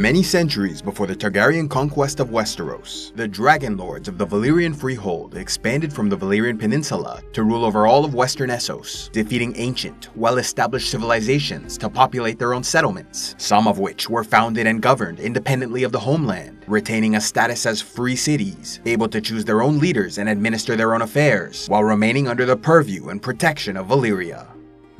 Many centuries before the Targaryen conquest of Westeros, the Dragon Lords of the Valyrian Freehold expanded from the Valyrian Peninsula to rule over all of western Essos, defeating ancient, well-established civilizations to populate their own settlements, some of which were founded and governed independently of the homeland, retaining a status as free cities, able to choose their own leaders and administer their own affairs, while remaining under the purview and protection of Valyria.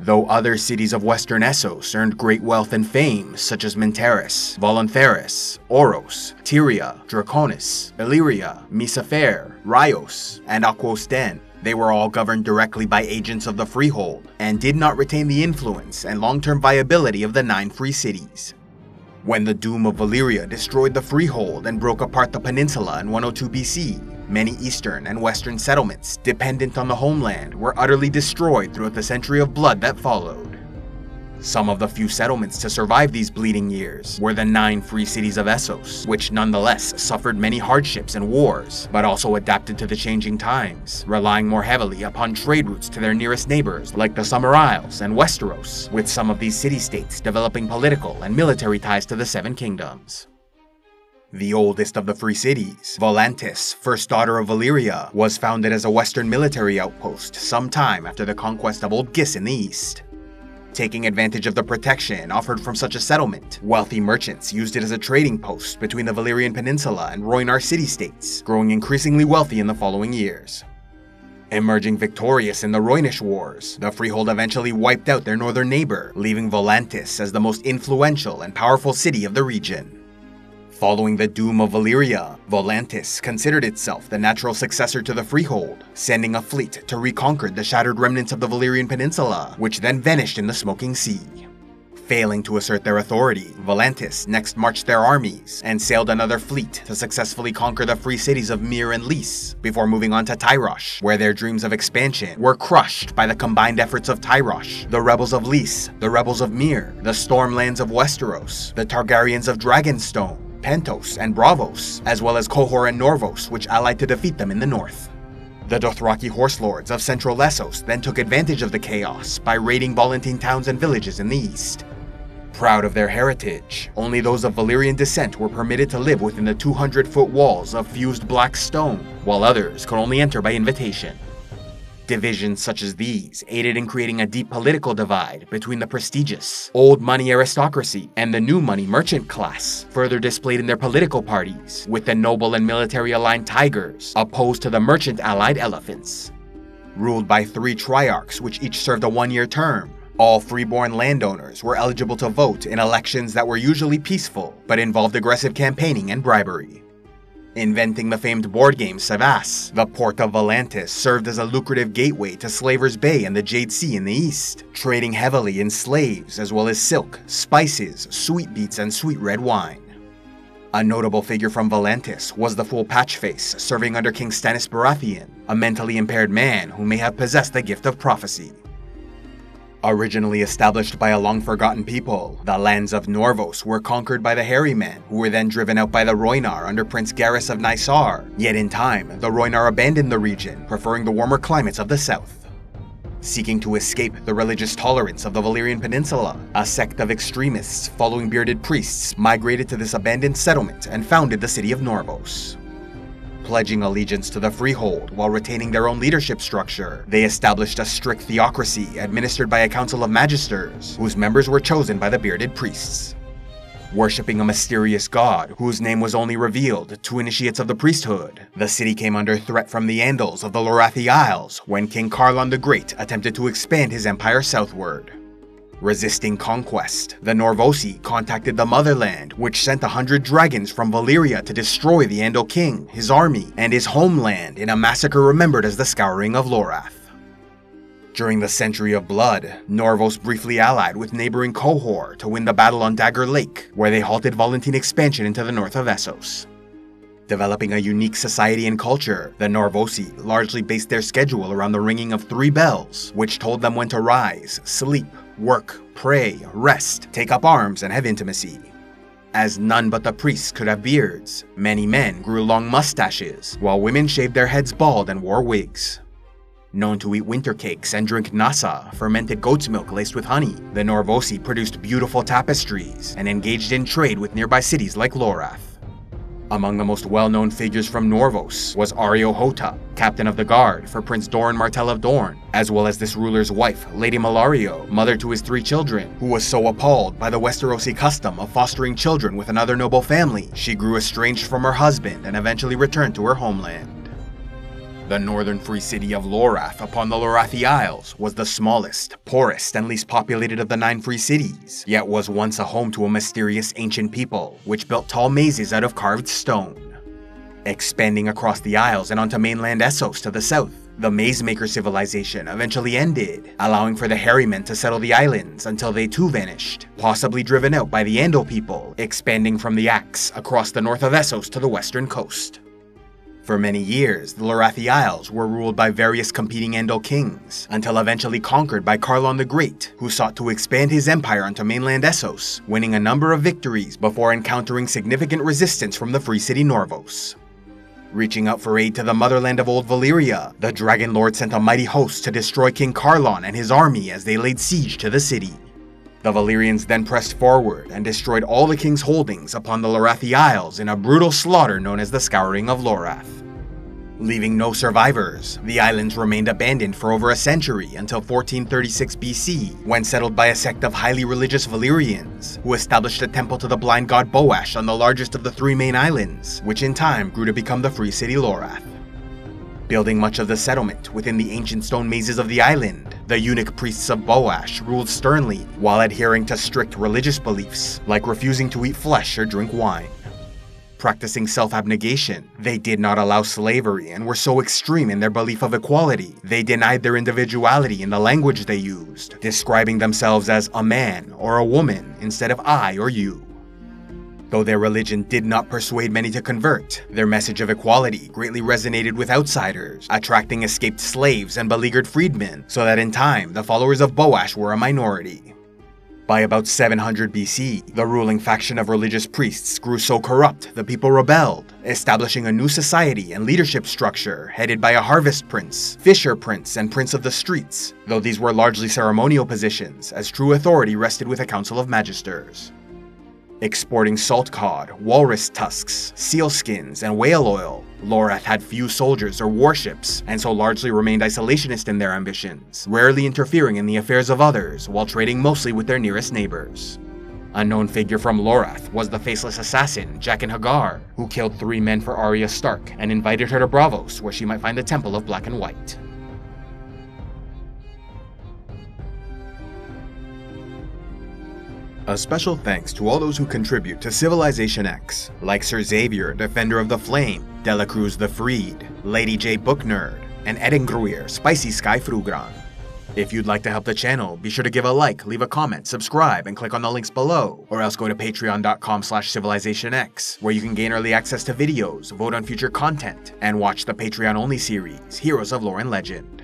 Though other cities of western Essos earned great wealth and fame, such as Mantarys, Voluntheris, Oros, Tyria, Draconis, Elyria, Misafair, Rhyos, and Aquos Dhaen, they were all governed directly by agents of the Freehold, and did not retain the influence and long-term viability of the nine free cities. When the Doom of Valyria destroyed the Freehold and broke apart the peninsula in 102 BC, Many eastern and western settlements dependent on the homeland were utterly destroyed throughout the century of blood that followed. Some of the few settlements to survive these bleeding years were the nine free cities of Essos, which nonetheless suffered many hardships and wars, but also adapted to the changing times, relying more heavily upon trade routes to their nearest neighbors like the Summer Isles and Westeros, with some of these city-states developing political and military ties to the Seven Kingdoms. The oldest of the free cities, Volantis, first daughter of Valyria, was founded as a western military outpost sometime after the conquest of Old Gis in the east. Taking advantage of the protection offered from such a settlement, wealthy merchants used it as a trading post between the Valyrian Peninsula and Rhoynar city-states, growing increasingly wealthy in the following years. Emerging victorious in the Rhoynish Wars, the Freehold eventually wiped out their northern neighbor, leaving Volantis as the most influential and powerful city of the region. Following the doom of Valyria, Volantis considered itself the natural successor to the Freehold, sending a fleet to reconquer the shattered remnants of the Valyrian Peninsula, which then vanished in the Smoking Sea. Failing to assert their authority, Volantis next marched their armies and sailed another fleet to successfully conquer the free cities of Myr and Lys, before moving on to Tyrosh, where their dreams of expansion were crushed by the combined efforts of Tyrosh, the rebels of Lys, the rebels of Myr, the Stormlands of Westeros, the Targaryens of Dragonstone, Pentos, and Braavos, as well as Qohor and Norvos, which allied to defeat them in the north. The Dothraki horse lords of central Essos then took advantage of the chaos by raiding Volantene towns and villages in the east. Proud of their heritage, only those of Valyrian descent were permitted to live within the 200-foot walls of fused black stone, while others could only enter by invitation. Divisions such as these aided in creating a deep political divide between the prestigious, old money aristocracy and the new money merchant class, further displayed in their political parties, with the noble and military aligned tigers opposed to the merchant allied elephants. Ruled by three triarchs, which each served a one year term, all freeborn landowners were eligible to vote in elections that were usually peaceful but involved aggressive campaigning and bribery. Inventing the famed board game cyvasse, the port of Volantis served as a lucrative gateway to Slaver's Bay and the Jade Sea in the east, trading heavily in slaves as well as silk, spices, sweetmeats, and sweet red wine. A notable figure from Volantis was the Fool Patchface, serving under King Stannis Baratheon, a mentally impaired man who may have possessed the gift of prophecy. Originally established by a long-forgotten people, the lands of Norvos were conquered by the Hairy Men, who were then driven out by the Rhoynar under Prince Garrus of Ny Sar. Yet in time, the Rhoynar abandoned the region, preferring the warmer climates of the south. Seeking to escape the religious tolerance of the Valyrian Peninsula, a sect of extremists following bearded priests migrated to this abandoned settlement and founded the city of Norvos pledging allegiance to the freehold while retaining their own leadership structure. They established a strict theocracy administered by a council of magisters, whose members were chosen by the bearded priests. Worshipping a mysterious god whose name was only revealed to initiates of the priesthood, the city came under threat from the Andals of the Lorathi Isles when King Qarlon the Great attempted to expand his empire southward. Resisting conquest, the Norvosi contacted the motherland, which sent a hundred dragons from Valyria to destroy the Andal king, his army, and his homeland in a massacre remembered as the Scouring of Lorath. During the Century of Blood, Norvos briefly allied with neighboring Qohor to win the battle on Dagger Lake, where they halted Volantene expansion into the north of Essos. Developing a unique society and culture, the Norvosi largely based their schedule around the ringing of three bells, which told them when to rise, sleep, work, pray, rest, take up arms, and have intimacy. As none but the priests could have beards, many men grew long mustaches, while women shaved their heads bald and wore wigs. Known to eat winter cakes and drink nahsa, fermented goat's milk laced with honey, the Norvosi produced beautiful tapestries and engaged in trade with nearby cities like Lorath. Among the most well-known figures from Norvos was Areo Hotah, captain of the guard for Prince Doran Martell of Dorne, as well as this ruler's wife, Lady Mellario, mother to his three children, who was so appalled by the Westerosi custom of fostering children with another noble family, she grew estranged from her husband and eventually returned to her homeland. The northern free city of Lorath upon the Lorathi Isles was the smallest, poorest, and least populated of the nine free cities, yet was once a home to a mysterious ancient people, which built tall mazes out of carved stone. Expanding across the Isles and onto mainland Essos to the south, the Maze Maker civilization eventually ended, allowing for the Hairy Men to settle the islands until they too vanished, possibly driven out by the Andal people, expanding from the Axe across the north of Essos to the western coast. For many years, the Lorathi Isles were ruled by various competing Andal kings, until eventually conquered by Qarlon the Great, who sought to expand his empire onto mainland Essos, winning a number of victories before encountering significant resistance from the Free City Norvos. Reaching out for aid to the motherland of Old Valyria, the Dragon Lord sent a mighty host to destroy King Qarlon and his army as they laid siege to the city. The Valyrians then pressed forward and destroyed all the king's holdings upon the Lorathi Isles in a brutal slaughter known as the Scouring of Lorath. Leaving no survivors, the islands remained abandoned for over a century until 1436 BC, when settled by a sect of highly religious Valyrians, who established a temple to the blind god Boash on the largest of the three main islands, which in time grew to become the free city Lorath. Building much of the settlement within the ancient stone mazes of the island, the eunuch priests of Boash ruled sternly while adhering to strict religious beliefs, like refusing to eat flesh or drink wine. Practicing self abnegation, they did not allow slavery and were so extreme in their belief of equality, they denied their individuality in the language they used, describing themselves as a man or a woman instead of I or you. Though their religion did not persuade many to convert, their message of equality greatly resonated with outsiders, attracting escaped slaves and beleaguered freedmen, so that in time the followers of Boash were a minority. By about 700 BC, the ruling faction of religious priests grew so corrupt the people rebelled, establishing a new society and leadership structure headed by a harvest prince, fisher prince, and prince of the streets, though these were largely ceremonial positions, as true authority rested with a council of magisters exporting salt cod, walrus tusks, seal skins, and whale oil. Lorath had few soldiers or warships, and so largely remained isolationist in their ambitions, rarely interfering in the affairs of others while trading mostly with their nearest neighbors. A known figure from Lorath was the faceless assassin, Jaqen H'ghar, who killed three men for Arya Stark and invited her to Braavos where she might find the Temple of Black and White. A special thanks to all those who contribute to Civilization Ex, like Sir Xavier, Defender of the Flame, Delacruz the Freed, Lady J Book Nerd, and Edengruir, Spicy Sky Frugran. If you'd like to help the channel, be sure to give a like, leave a comment, subscribe, and click on the links below, or else go to patreon.com slash civilizationex, where you can gain early access to videos, vote on future content, and watch the Patreon-only series, Heroes of Lore and Legend.